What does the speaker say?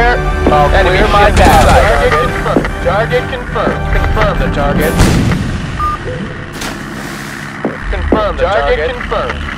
Oh, Enemy clear my Target confirmed. Target confirmed. Confirm the target. Confirm the target. Target confirmed.